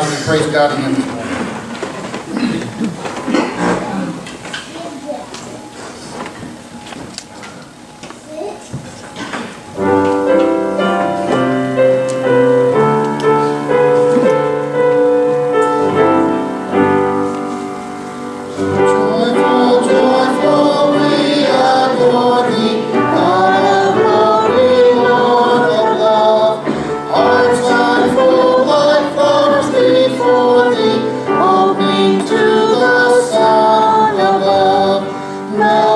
Hallelujah. Praise God in him. 나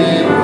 Spirit.